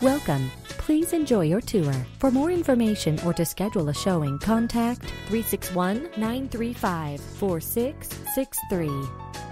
Welcome. Please enjoy your tour. For more information or to schedule a showing, contact 361 935 4663.